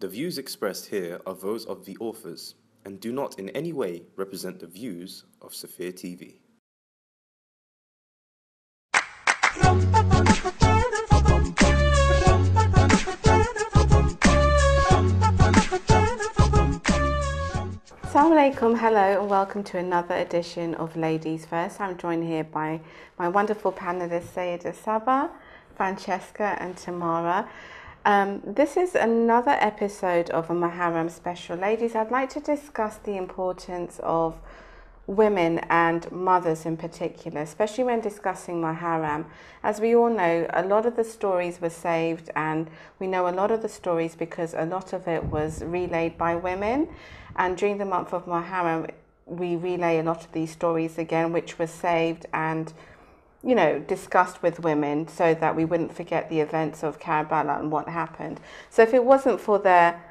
The views expressed here are those of the authors and do not in any way represent the views of Safeer TV. Assalamu alaikum, hello, and welcome to another edition of Ladies First. I'm joined here by my wonderful panelists, Sayeda Saba, Francesca, and Tamara. Um, this is another episode of a Muharram special. Ladies, I'd like to discuss the importance of women and mothers in particular, especially when discussing Muharram. As we all know, a lot of the stories were saved, and we know a lot of the stories because a lot of it was relayed by women. And during the month of Muharram, we relay a lot of these stories again, which were saved and, you know, discussed with women so that we wouldn't forget the events of Karbala and what happened. So if it wasn't for their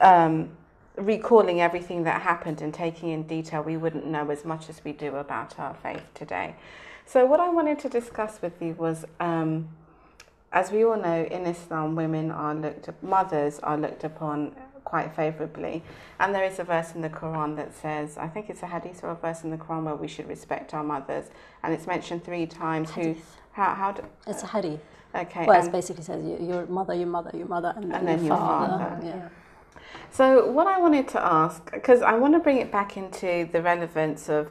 um, recalling everything that happened and taking in detail, we wouldn't know as much as we do about our faith today. So what I wanted to discuss with you was, um, as we all know, in Islam, women are looked, mothers are looked upon quite favorably. And there is a verse in the Quran that says, I think it's a hadith or a verse in the Quran where we should respect our mothers. And it's mentioned three times. Who, how, how do, It's a hadith. okay. Well, it basically says your, mother, your mother, your mother, and then, And then your, your father. father. Yeah. So, what I wanted to ask, because I want to bring it back into the relevance of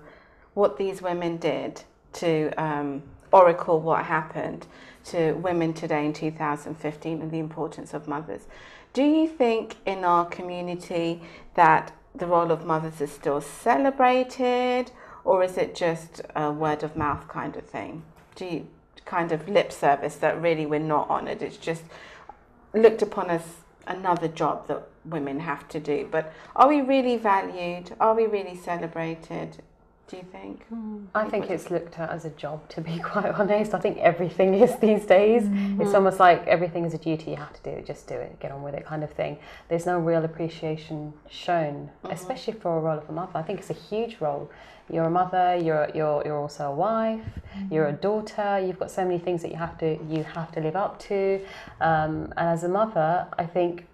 what these women did to um, oracle what happened to women today in 2015 and the importance of mothers. Do you think in our community that the role of mothers is still celebrated, or is it just a word of mouth kind of thing? Do you kind of lip service that really we're not honoured? It's just looked upon as another job that women have to do. But are we really valued? Are we really celebrated? Do you think? Hmm. I think it's looked at as a job, to be quite honest. I think everything is these days. Hmm. It's almost like everything is a duty. You have to do it, just do it, get on with it, kind of thing. There's no real appreciation shown, mm-hmm. especially for a role of a mother. I think it's a huge role. You're a mother. You're you're you're also a wife. Mm-hmm. You're a daughter. You've got so many things that you have to you have to live up to. Um, and as a mother, I think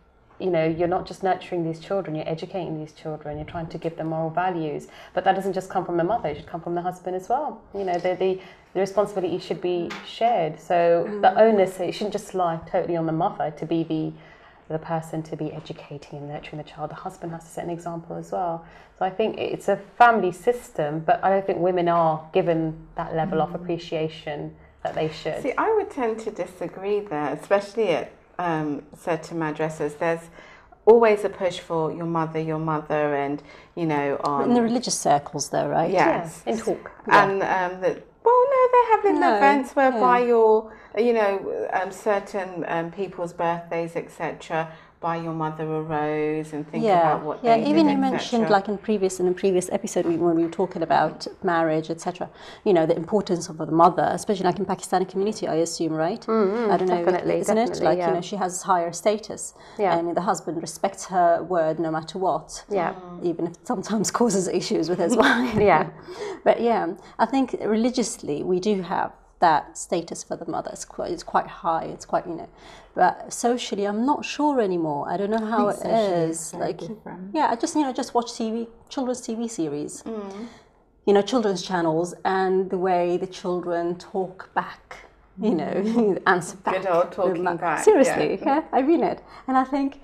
you know you're not just nurturing these children you're educating these children you're trying to give them moral values. But that doesn't just come from the mother it should come from the husband as well. You know the the, the responsibility should be shared. So the mm. onus it shouldn't just lie totally on the mother to be the the person to be educating and nurturing the child. The husband has to set an example as well. So i think it's a family system but i don't think women are given that level of mm. appreciation that they should. See, I would tend to disagree there, especially at um, madrasas, There's always a push for your mother, your mother, and you know on In the religious circles, though, right? yes, in talk and um, that well, no, they're having No, events whereby yeah. your, you know, um, certain um, people's birthdays, etc. Buy your mother a rose and think yeah, about what yeah. Even did, you mentioned, like in previous in a previous episode, when we were talking about marriage, etc. You know, the importance of the mother, especially like in Pakistani community, I assume, right? Mm, mm, I don't know, definitely, isn't it? Like yeah. you know, she has higher status, Yeah. and the husband respects her word no matter what. Yeah. Mm. even if it sometimes causes issues with his wife. Yeah. but yeah, I think religiously we do have that status for the mother. It's quite, it's quite high. It's quite you know, but socially I'm not sure anymore. I don't know how it's Like different. yeah, I just you know just watch TV, children's TV series. Mm. You know, children's channels and the way the children talk back. You know, answer back. Good old talking back, Seriously, yeah. I mean it, and I think.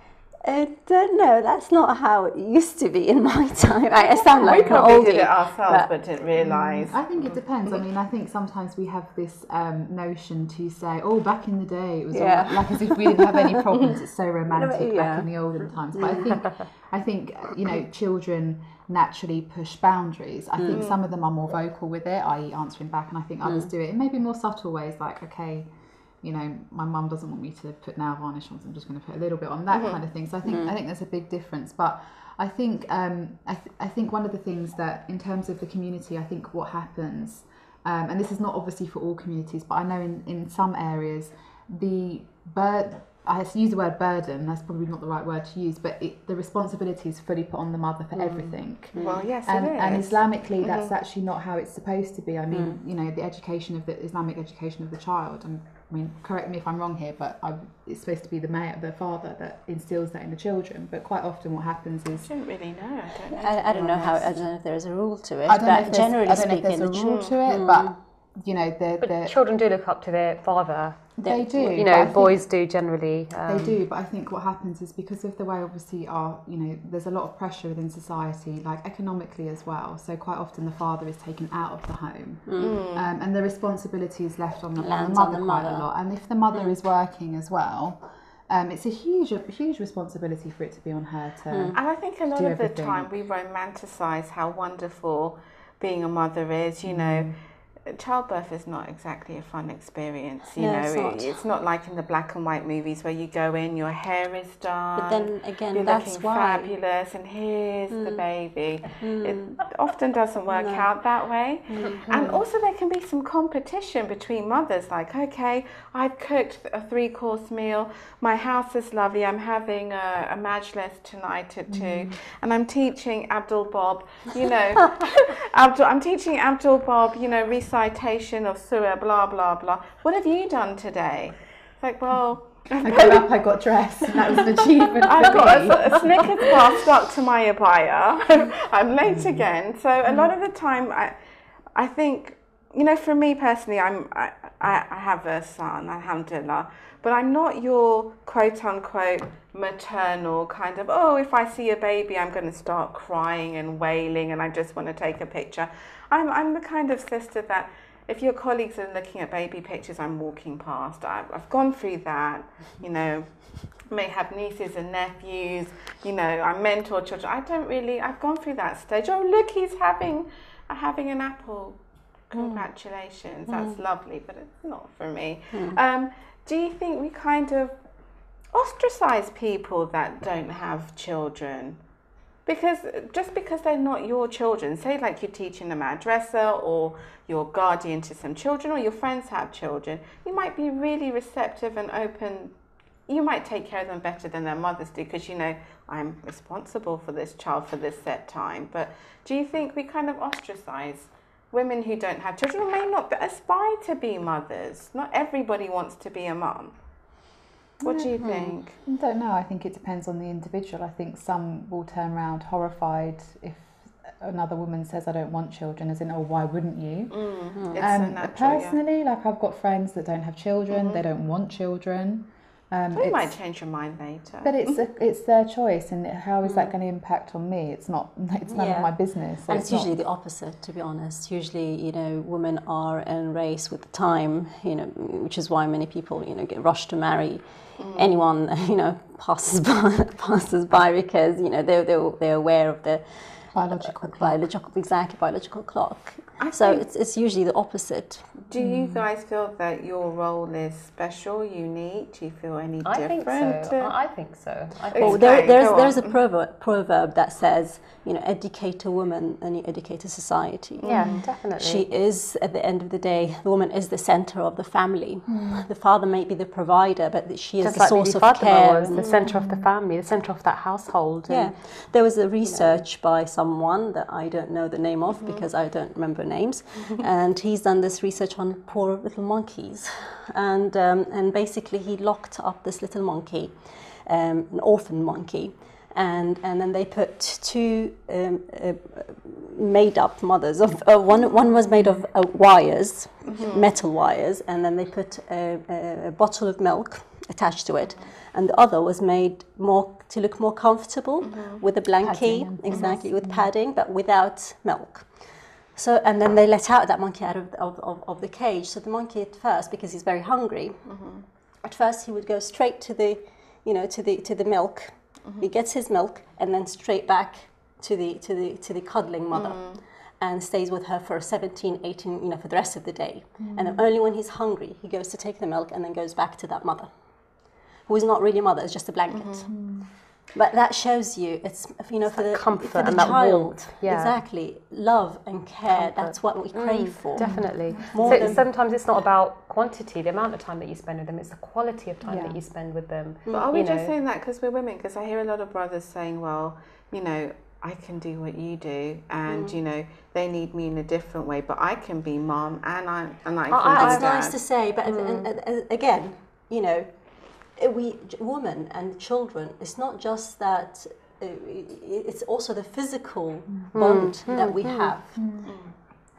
Uh, I don't know. That's not how it used to be in my time. I, I sound we like an probably oldie. did it ourselves, but- but didn't realise. I think it depends. I mean, I think sometimes we have this um, notion to say, "Oh, back in the day, it was Yeah. right," like as if we didn't have any problems. It's so romantic yeah. back in the olden times. But I think, I think uh, you know, children naturally push boundaries. I think mm. some of them are more vocal with it, i.e., answering back, and I think others mm. do it in maybe more subtle ways, like okay. You know, my mum doesn't want me to put nail varnish on, so I'm just going to put a little bit on that mm-hmm. kind of thing. So I think mm-hmm. I think there's a big difference. But I think um, I, th- I think one of the things that, in terms of the community, I think what happens, um, and this is not obviously for all communities, but I know in, in some areas, the bur- I use the word burden. That's probably not the right word to use, but it, the responsibility is fully put on the mother for mm. everything. Mm. Well, yes, And, it is. and Islamically, that's mm-hmm. actually not how it's supposed to be. I mean, mm. you know, the education of the Islamic education of the child, and I mean, correct me if I'm wrong here, but I, it's supposed to be the male, the father that instills that in the children. But quite often, what happens is I don't really know. I don't know. I, I don't know how. I don't know if there is a rule to it, I don't know but if generally I don't know if speaking, there's a the rule ch- to it, but hmm. You know, the, But the children do look up to their father. they do. You but I know, think- boys do generally. Um, They do, but I think what happens is because of the way obviously our you know there's a lot of pressure within society, like economically as well. So quite often the father is taken out of the home, um, and the responsibility is left on the, on the mother on the quite mother. a lot. And if the mother is working as well, um, it's a huge huge responsibility for it to be on her to. And I think a lot do of the time we romanticize how wonderful being a mother is. You know, childbirth is not exactly a fun experience. You No, know, it's not. It- it's not like in the black and white movies where you go in, your hair is done. But then again, you're that's looking why. fabulous, and here's the mm. baby. It mm. often doesn't work No. out that way. Mm-hmm. And also, there can be some competition between mothers. Like, okay, I've cooked a three-course meal. My house is lovely. I'm having a, a majlis tonight at two, mm. and I'm teaching Abdul Bob. You know, Abdul. I'm teaching Abdul Bob. You know, recitation of Surah. Blah blah blah. What have you done today? It's like, well. I got up, I got dressed, and that was an achievement I've got a, a Snickers bar stuck to my abaya. I'm late again. So a lot of the time, I, I think, you know, for me personally, I'm, I, I I have a son, alhamdulillah, but I'm not your quote unquote maternal kind of, oh, if I see a baby, I'm going to start crying and wailing and I just want to take a picture. I'm, I'm the kind of sister that if your colleagues are looking at baby pictures, I'm walking past. I've, I've gone through that, you know may have nieces and nephews, you know, I mentor children. I don't really, I've gone through that stage. Oh, look, he's having, having an apple. Mm. Congratulations, mm. that's lovely, but it's not for me. Mm. Um, do you think we kind of ostracize people that don't have children? Because just because they're not your children, say like you're teaching a madrasa or you're guardian to some children or your friends have children, you might be really receptive and open you might take care of them better than their mothers do because you know I'm responsible for this child for this set time. But do you think we kind of ostracize women who don't have children may not aspire to be mothers? Not everybody wants to be a mum. What do you think? I don't know. I think it depends on the individual. I think some will turn around horrified if another woman says, "I don't want children," as in, "Oh, why wouldn't you?" Mm, it's Um, so natural, yeah. Mm-hmm. personally, like I've got friends that don't have children. They don't want children. Um, You might change your mind later. but it's a, it's their choice, and how is that mm. going to impact on me? It's not. It's none Yeah. of my business. so and it's not- usually the opposite, to be honest. Usually, you know, women are in race with time, you know, which is why many people, you know, get rushed to marry mm. anyone, you know, passes by, passes by because you know they're they're, they're aware of the biological uh, clock. biological exactly biological clock. So think- it's it's usually the opposite. do you mm. guys feel that your role is special, unique? Do you feel any I think different? so. I I think so. I think Well, Well, there, there's there's a proverb proverb that says, you know, educate a woman and you educate a society. yeah, mm. definitely. She is, at the end of the day, the woman is the center of the family. Mm. The father may be the provider, but she is just the like source Bibi of Fatima care. was the center of the family, the center of that household. Yeah, there was a research by someone that I don't know the name of mm-hmm. because I don't remember names, and he's done this research on poor little monkeys, and um, and basically he locked up this little monkey, um, an orphan monkey, and and then they put two um, uh, made up mothers of uh, one one was made of uh, wires, metal wires, and then they put a, a, a bottle of milk attached to it, and the other was made more to look more comfortable with a blankie, Padding and things. exactly with padding, but without milk. So and then they let out that monkey out of, of, of, of the cage. So the monkey at first, because he's very hungry, mm-hmm. at first he would go straight to the, you know, to the to the milk. Mm-hmm. He gets his milk and then straight back to the to the to the cuddling mother. Mm-hmm. And stays with her for 17, 18, you know, for the rest of the day. And then only when he's hungry, he goes to take the milk and then goes back to that mother, who is not really a mother; it's just a blanket. But that shows you it's you know for the comfort for the and that child warmth, yeah. exactly love and care. That's what we mm, crave for. Definitely. More so than- sometimes it's not about quantity, the amount of time that you spend with them, it's the quality of time Yeah. that you spend with them. Mm. But are we you just saying that because we're women? Because I hear a lot of brothers saying, well, you know, I can do what you do, and mm. you know they need me in a different way, but I can be mom and I and I can I- be It's dad. nice to say, but and, and, and again, you know, we women and children. It's not just that. uh, It's also the physical mm-hmm. bond mm-hmm. that we mm-hmm. have.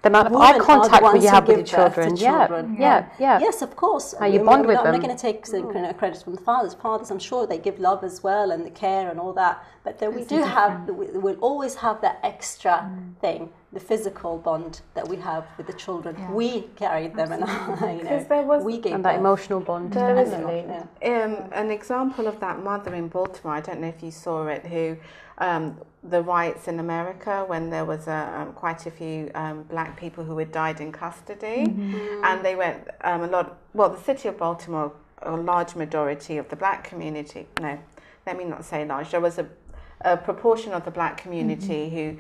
The amount of eye contact ones you have with your give birth to children. Yeah, children. yeah, yeah. Yes, of course. How you I bond mean, with I'm not going to take some credit from the fathers. Fathers, I'm sure they give love as well and the care and all that. But then we do have, we- we'll always have that extra thing, the physical bond that we have with the children. We carried them, and you know, 'Cause there was- we gave And that birth. emotional bond. There is- definitely. Yeah. um, an example of that mother in Baltimore. I don't know if you saw it. Who um, the riots in America when there was a, um, quite a few um, black people who had died in custody, and they went um, a lot. Well, the city of Baltimore, a large majority of the black community. No, let me not say large. There was a, a proportion of the black community who.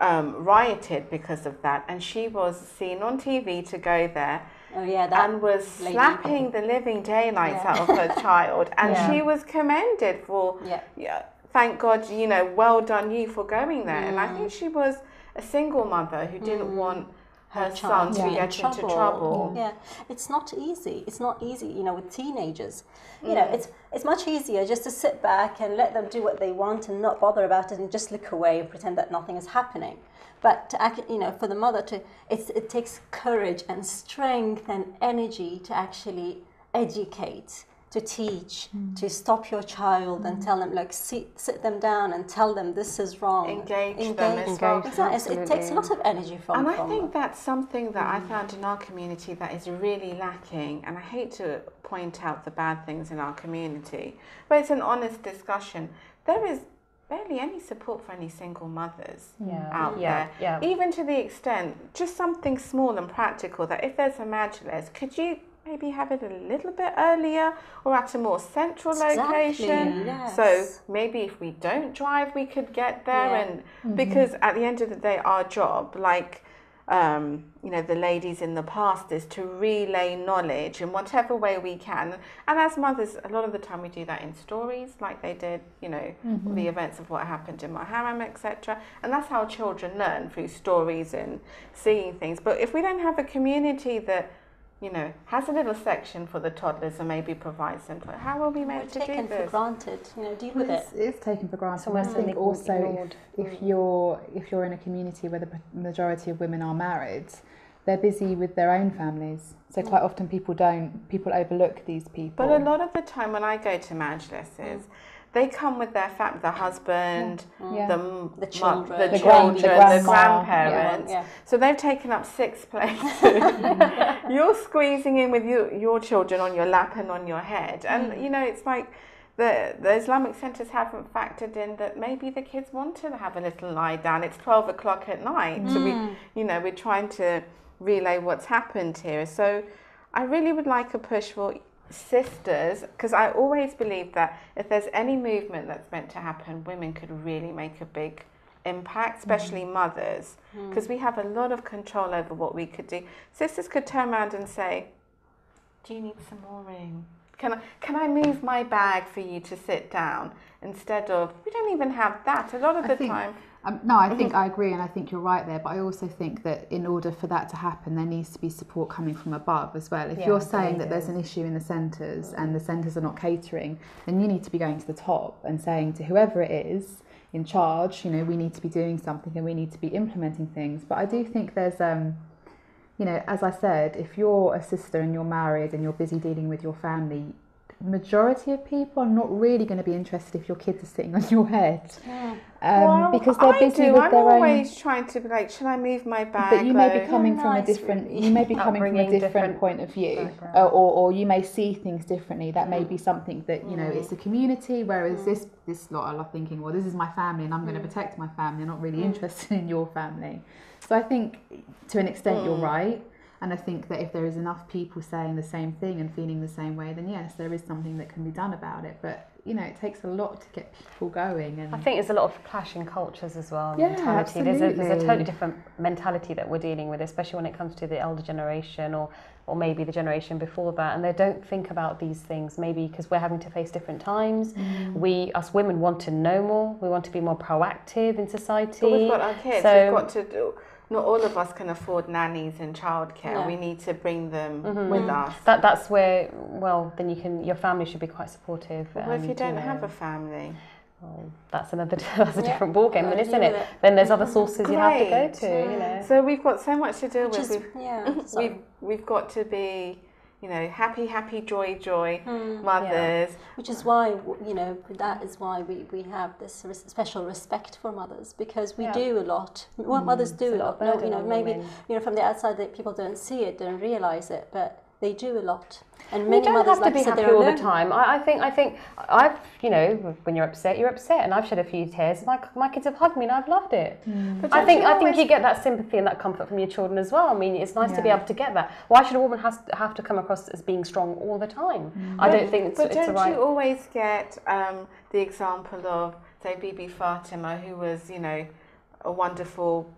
Um, rioted because of that, and she was seen on TV to go there Oh yeah, that and was lady. slapping the living daylights Yeah. out of her child, and Yeah. she was commended for. Yeah. Yeah, thank God, you know, well done you for going there. And I mm. think Mm. she was a single mother who didn't mm. want her, son child to get in into trouble. Mm. Yeah, it's not easy. It's not easy, you know, with teenagers. You know, it's it's much easier just to sit back and let them do what they want and not bother about it and just look away and pretend that nothing is happening. But to act, you know, for the mother to, it's, it takes courage and strength and energy to actually educate, to teach, mm. to stop your child and mm. tell them, like, sit, sit them down and tell them this is wrong. Engage them as well. Engage Exactly. It takes a lot of energy from. And I from think that's something that I mm. found in our community that is really lacking. And I hate to point out the bad things in our community, but it's an honest discussion. There is barely any support for any single mothers Yeah. out Yeah, there. yeah. Even to the extent, just something small and practical that if there's a majlis, could you maybe have it a little bit earlier or at a more central Exactly, location? yes. So maybe if we don't drive, we could get there. Yeah. And because at the end of the day, our job, like um, you know, the ladies in the past, is to relay knowledge in whatever way we can. And as mothers, a lot of the time we do that in stories, like they did, you know, the events of what happened in Muharram, etc. And that's how children learn through stories and seeing things. But if we don't have a community that you know, has a little section for the toddlers and maybe provides them. But How are we We're meant to do this? taken for granted. You know, deal with it. It's, it's taken for granted. Somewhere I think something also ignored. if, if you're if you're in a community where the majority of women are married, they're busy with their own families. So mm. quite often people don't people overlook these people. But a lot of the time when I go to majlises, they come with their fam- the husband, Yeah. the, The mu- children. the, The gran- children, the the, grandparents. yeah. So they've taken up six places. You're squeezing in with you, your children on your lap and on your head, and Mm. you know it's like. The, the Islamic centres haven't factored in that maybe the kids want to have a little lie down. It's 12 o'clock at night. So Mm. we, you know, we're trying to relay what's happened here. So I really would like a push for sisters because I always believe that if there's any movement that's meant to happen, women could really make a big impact, mm-hmm. especially mothers, mm. because we have a lot of control over what we could do. Sisters could turn around and say, "Do you need some more room? Can I can I move my bag for you to sit down?" Instead of we don't even have that. A lot of I the time, Um, no, I think I agree, and I think you're right there. But I also think that in order for that to happen, there needs to be support coming from above as well. If Yeah, you're saying that there's an issue in the centres and the centres are not catering, then you need to be going to the top and saying to whoever it is in charge, you know, we need to be doing something and we need to be implementing things. But I do think there's, um, you know, as I said, if you're a sister and you're married and you're busy dealing with your family. Majority of people are not really going to be interested if your kids are sitting on your head, um, well, because they're I busy do. with I'm their own. always trying to be like, should I move my bag? But you may be coming Yeah, from a different. You may be coming from a different, different point of view, uh, or, or, or you may see things differently. That may be mm. something that you know it's a mm. community. Whereas mm. this this lot are thinking, well, this is my family, and I'm going to protect my family. I'm not really interested in your family. So I think, to an extent, you're right. And I think that if there is enough people saying the same thing and feeling the same way, then yes, there is something that can be done about it. But you know, it takes a lot to get people going. And I think there's a lot of clashing cultures as well. Yeah, mentality. There's a, there's a totally different mentality that we're dealing with, especially when it comes to the elder generation or or maybe the generation before that, and they don't think about these things. Maybe because we're having to face different times. Mm. We, us women, want to know more. We want to be more proactive in society. But we've got our kids. So- we've got to do. Not all of us can afford nannies and childcare. No. We need to bring them Mm-hmm. with us. that that's where well then you can your family should be quite supportive. But what if you don't know, have a family? Well, that's another that's a Yeah. different ballgame, then isn't it? it. Then there's other sources you have to go Great. to. You know. So we've got so much to deal Which with. is, We've, yeah, we've we've got to be, you know, happy, happy, joy, joy, Hmm. mothers. Which is why, you know, that is why we, we have this res- special respect for mothers because we Yeah. do a lot. What mothers do a a lot lot. No, you know, maybe women. you know from the outside that people don't see it, don't realize it, but they do a lot. And You many don't mothers have to like be happy they're all the time. I, I think I think I've you know when you're upset you're upset, and I've shed a few tears. My my kids have hugged me, and I've loved it. But I think you I think you get that sympathy and that comfort from your children as well. I mean, it's nice to be able to get that. Why should a woman has have to come across as being strong all the time? I don't think it's, But it's don't the right. you always get um, the example of, say, Bibi Fatima, who was, you know, a wonderful,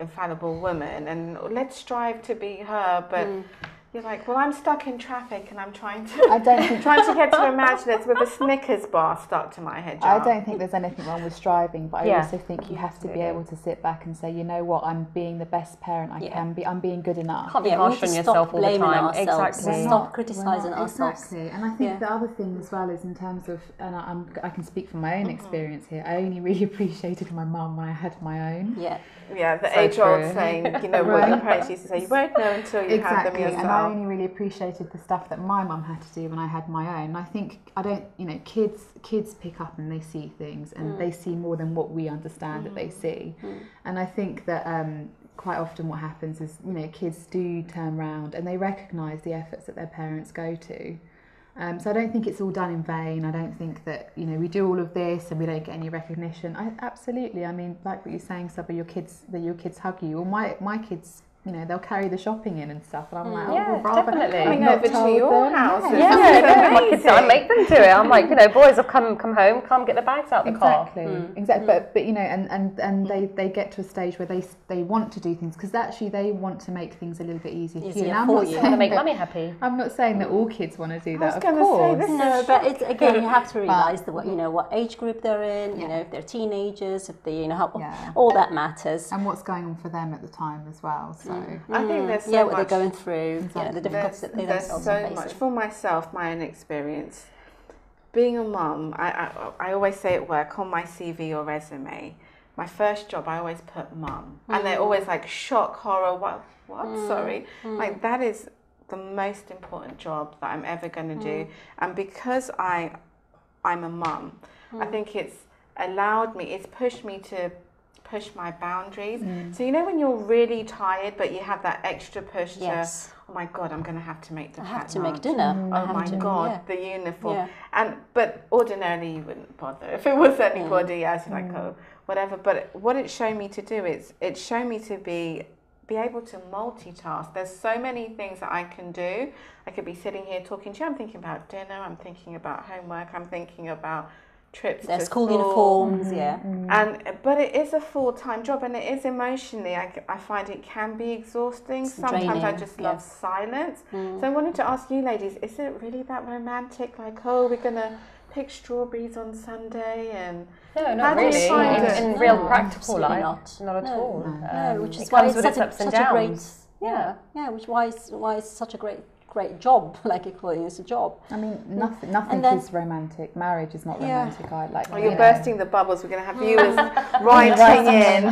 infallible woman, and let's strive to be her, but. Mm. You're like, well, I'm stuck in traffic and I'm trying to I don't think trying to get to Imaginers with a Snickers bar stuck to my head. I don't think there's anything wrong with striving, but I Yeah. also think you have to be able to sit back and say, you know what, I'm being the best parent I Yeah. can be. I'm being good enough. Can't be Yeah, harsh on yourself stop all the blaming time. ourselves. Exactly. Stop not- criticising we're not. ourselves. Exactly, and I think Yeah. the other thing as well is in terms of, and I, I'm, I can speak from my own Mm-hmm. experience here. I only really appreciated my mum when I had my own. Yeah. Yeah, the So age old saying, you know, what your parents used to say, you won't know until you have them Exactly, and I only really appreciated the stuff that my mum had to do when I had my own. I think I don't, you know, kids kids pick up and they see things, and they mm. see more than what we understand that they mm. see. Mm. And I think that um, quite often what happens is, you know, kids do turn around and they recognise the efforts that their parents go to. Um, so I don't think it's all done in vain. I don't think that you know we do all of this and we don't get any recognition. I, absolutely. I mean, like what you're saying, Saba, your kids that your kids hug you. Well, my my kids, you know, they'll carry the shopping in and stuff, and I'm like, mm. oh, Yeah, well, rather definitely. I've Coming not over to told your them. house is Yeah, That's no, my kids, I make them do it. I'm like, you know, boys have come come home, come get the bags out of the car. Exactly, hmm. exactly. Hmm. But but you know, and and and hmm. they they get to a stage where they they want to do things because actually they want to make things a little bit easier, for you. And I'm for not you. saying to make that- mummy happy. I'm not saying that all kids want to do I was that. Of gonna say, course. this No, but it's again you have to realize the what you know what age group they're in. You know if they're teenagers, if they you know how, Yeah. all that matters. and what's going on for them at the time as well. So I think there's so yeah, what much. they're going through. You know the Exactly. difficulties there's, that they there's themselves so facing. much for myself my own experience being a mum I, I, I always say at work on my cv or resume my first job i always put mum and they're mm. always like shock horror what what mm, sorry mm. like that is the most important job that i'm ever going to do and because i i'm a mum i think it's allowed me it's pushed me to push my boundaries mm. so you know when you're really tired but you have that extra push Yes. to oh my god i'm going to have to make the I have to make dinner. Mm. I Oh my to, god, yeah. the uniform. Yeah. And but ordinarily you wouldn't bother if it was anybody mm. else. You're like oh whatever. But what it showed me to do is it showed me to be be able to multitask. There's so many things that I can do. I could be sitting here talking to you. I'm thinking about dinner. I'm thinking about homework. I'm thinking about trips Their to school school. uniforms, yeah. Mm-hmm. Mm-hmm. And but it is a full time job, and it is emotionally. I, I find it can be exhausting. It's Sometimes I draining, just yeah. love silence. Mm. So I wanted to ask you, ladies, is it really that romantic? Like, oh, we're gonna pick strawberries on Sunday, and No, How not really. find In, it? in No, real practical life, not. not, at No, all. No, Um, which is it why it's such, a, such a great downs. yeah yeah which why is, why it's such a great great job like you call it a job I mean, nothing nothing then- is romantic. Marriage is not Yeah. romantic. I like. oh, you you're know. bursting the bubbles. We're gonna have viewers writing in,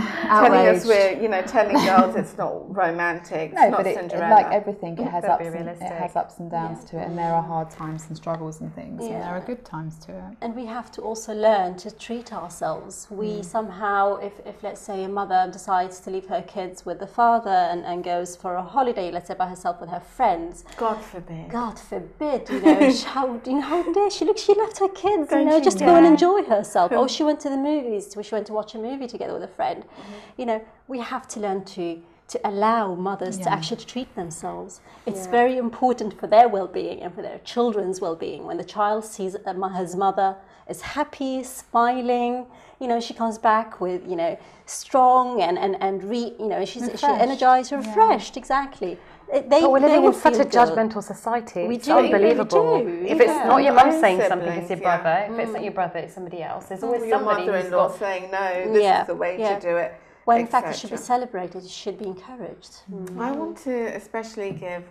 telling us we're, you know, telling girls it's not romantic. No, it's not but it, like everything, it has ups and, it has ups and downs to it, and there are hard times and struggles and things, and there are good times to it. and we have to also learn to treat ourselves we mm. somehow if, if let's say a mother decides to leave her kids with the father and, and goes for a holiday let's say by herself with her friends God forbid. God forbid, you know, how you know how dare she look? She left her kids, Don't you know, just to go and enjoy herself. Oh, she went to the movies. She went to watch a movie together with a friend. Mm-hmm. You know, we have to learn to to allow mothers to actually treat themselves. It's very important for their well-being and for their children's well-being when the child sees his mother is happy, smiling. You know, she comes back with you know strong and and and re, you know she's she energized, refreshed. Exactly. It- They, But we're living in such a feel good. judgmental society. We it's do, we do, If it's yeah. not your Your mum own saying something, it's your siblings, yeah. brother. If it's not your brother, it's somebody else. There's always your somebody who's mother-in-law got. saying no, this Yeah, is the way yeah. to do it. When in fact it should be celebrated, it should be encouraged. I want to especially give,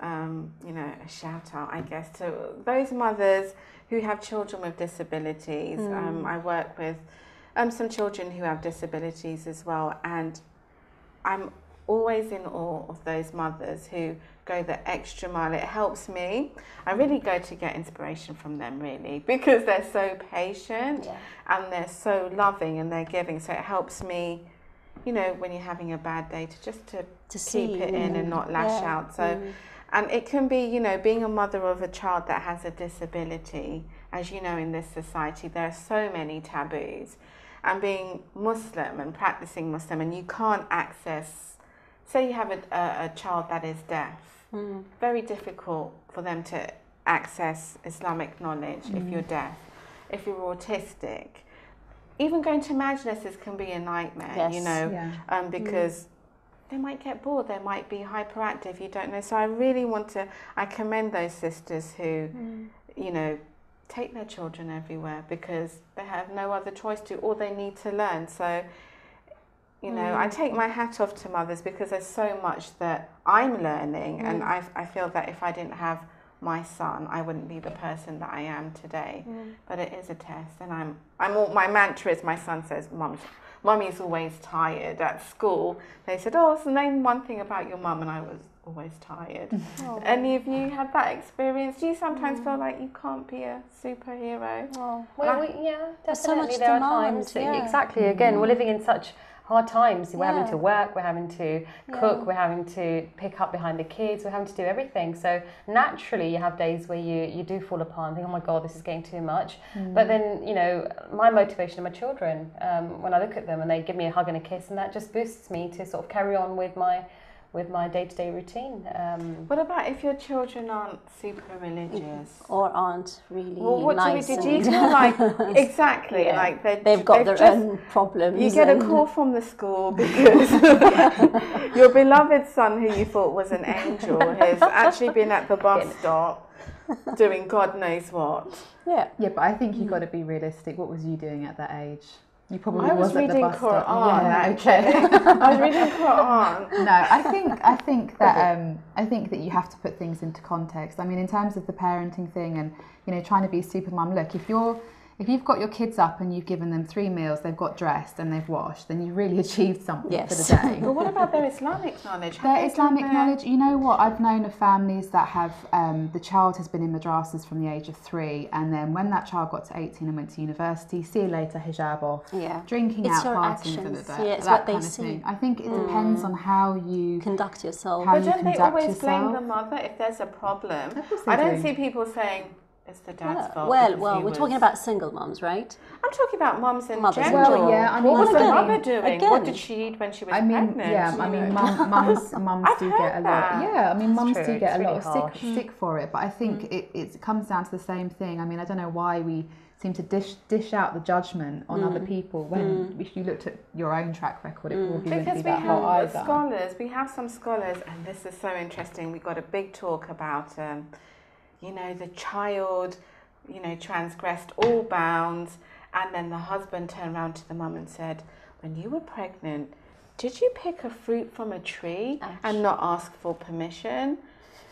um, you know, a shout out, I guess, to those mothers who have children with disabilities. Um, I work with um, some children who have disabilities as well, and I'm always in awe of those mothers who go the extra mile. It helps me. I really go to get inspiration from them, really, because they're so patient Yeah. and they're so loving and they're giving. So it helps me, you know, when you're having a bad day, to just to To keep it in and not lash yeah, out. So, mm. and it can be, you know, being a mother of a child that has a disability. As you know, in this society, there are so many taboos. And being Muslim and practicing Muslim, and you can't access, say, you have a, a, a child that is deaf, Mm. very difficult for them to access Islamic knowledge if Mm. you're deaf, if you're autistic. Even going to majlises can be a nightmare, you know Yeah. um, because they might get bored, they might be hyperactive, you don't know. So I really want to, I commend those sisters who, you know, take their children everywhere because they have no other choice to, or they need to learn. So, you know, I mm. take my hat off to mothers because there's so much that I'm learning, and mm. I, I feel that if I didn't have my son, I wouldn't be the person that I am today. Mm. But it is a test, and I'm I'm all, my mantra is my son says, "Mum's mummy's always tired." At school, they said, "Oh, so name one thing about your mum," and I was always tired. Any of you had that experience? Do you sometimes feel like you can't be a superhero? Oh. Well, we, yeah, There's so definitely. much there are times. yeah. Exactly. Again, we're living in such hard times. We're having to work. We're having to cook. Yeah. We're having to pick up behind the kids. We're having to do everything. So naturally, you have days where you you do fall apart and think, oh my god, this is getting too much. But then you know, my motivation are my children. Um, when I look at them and they give me a hug and a kiss, and that just boosts me to sort of carry on with my with my day to day routine. Um, What about if your children aren't super religious? Or aren't really Well, what nice. do we do? Do you and- feel like exactly Yeah. like they're, They've got their just- own problems. You get a call from the school because your beloved son, who you thought was an angel, has actually been at the bus stop doing God knows what. Yeah. Yeah, but I think you've got to be realistic. What was you doing at that age? You probably I was reading. Quran, Yeah, okay. I was reading Quran. no, I think I think that um, I think that you have to put things into context. I mean, in terms of the parenting thing and you know trying to be a super mum. Look, if you're if you've got your kids up and you've given them three meals, they've got dressed and they've washed, then you've really achieved something Yes. for the day. But what about their Islamic knowledge? Have Their Islamic their- knowledge, you know what? I've known of families that have um, the child has been in madrasas from the age of three, and then when that child got to 18 and went to university, see you later, hijab off, Yeah. drinking It's out, your partying for the day, Yeah, it's that what they kind of see. thing. I think it depends on how you Conduct yourself. How But you don't they conduct always blame yourself. the mother if there's a problem? Of course they I don't do. see people saying it's the dad's Yeah. fault. Well, well, we're talking about single moms, right? I'm talking about moms in Mothers general. Well, yeah, I mean, what was the mother doing? again. What did she eat when she was I mean, pregnant? yeah, I mean, know? mums, mums do get a lot. that. Yeah, I mean, mums do get It's a lot really of harsh. stick, stick hmm. for it. But I think hmm. it, it comes down to the same thing. I mean, I don't know why we seem to dish dish out the judgment on other hmm. people when if you looked at your own track record, it probably wouldn't Because be we that hot have either. scholars, we have some scholars, and this is so interesting. We got a big talk about, um, you know, the child, you know, transgressed all bounds, and then the husband turned around to the mum and said, "When you were pregnant, did you pick a fruit from a tree and not ask for permission?"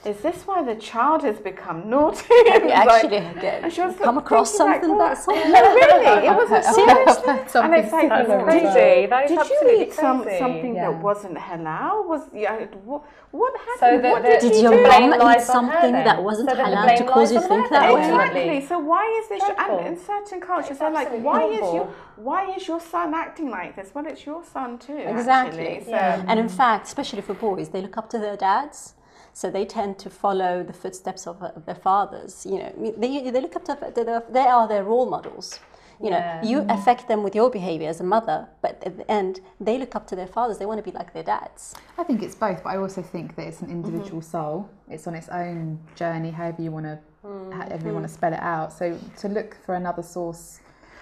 Is this why the child has become naughty? Have you It's like- actually get- and she come like across thinking like, something that's so oh, No, really, it was a seriously. And Something it's like, similar did, as did well. Crazy. That is did you eat some, something Yeah. that wasn't halal? Was yeah, what, what happened? So the- what the- did, Did your mum eat lies her something that wasn't So halal to cause you on think that way? Exactly. So why is this? Dreadful. And in certain cultures, they're like, why is awful. your why is your son acting like this? Well, it's your son too. Exactly. Actually. So, Yeah. And in fact, especially for boys, they look up to their dads. So they tend to follow the footsteps of, of their fathers. You know, they, they look up to they, they are their role models. You know, you affect them with your behavior as a mother, but at the end, they look up to their fathers. They want to be like their dads. I think it's both, but I also think that it's an individual mm-hmm. soul. It's on its own journey, however you want to, mm-hmm. however you want to spell it out. So to look for another source.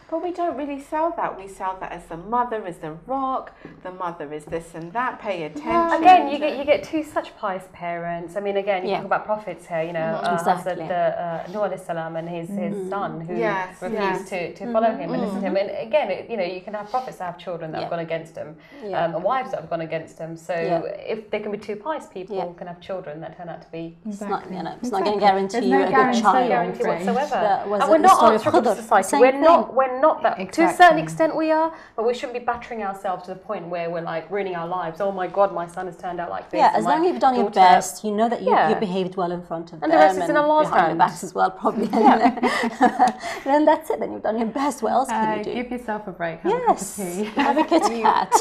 But we don't really sell that. We sell that as the mother is the rock, the mother is this and that. Pay attention. Again, you get you get two such pious parents. I mean, again, you Yeah. talk about prophets here. You know, uh, Exactly. Hazrat, uh, Nuh alayhi salam and his, his son who Yes, refused to, to follow him and listen to him. And again, it, you know, you can have prophets that have children that have gone against them, Yeah. um, and wives that have gone against them. So Yeah. if they can be two pious people, Yeah. can have children that turn out to be It's not, Exactly. you know, it's not going to guarantee There's you no a good child. No guarantee whatsoever. That was and in we're not story of answerable to society. We're thing. not. We're not that. To a certain extent, we are, but we shouldn't be battering ourselves to the point where we're like ruining our lives. Oh my God, my son has turned out like this. Yeah, as long as you've done your daughter- best, you know that you, Yeah. you behaved well in front of And them. the rest is in Allah's behind their hands. backs as well, probably. Yeah. then that's it. Then you've done your best. What else can Uh, you do? give yourself a break. Have yes, a cup of tea. have a Kit Kat.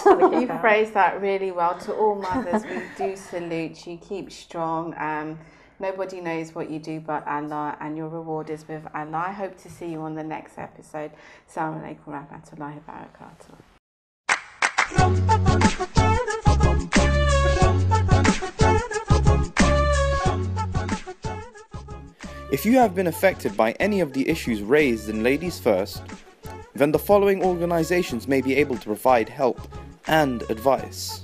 You phrased that really well. To all mothers, we do salute you. Keep strong. Um, nobody knows what you do but Allah, and your reward is with Allah. I hope to see you on the next episode. Assalamu alaikum wa rahmatullahi wa barakatuh. If you have been affected by any of the issues raised in Ladies First, then the following organizations may be able to provide help and advice.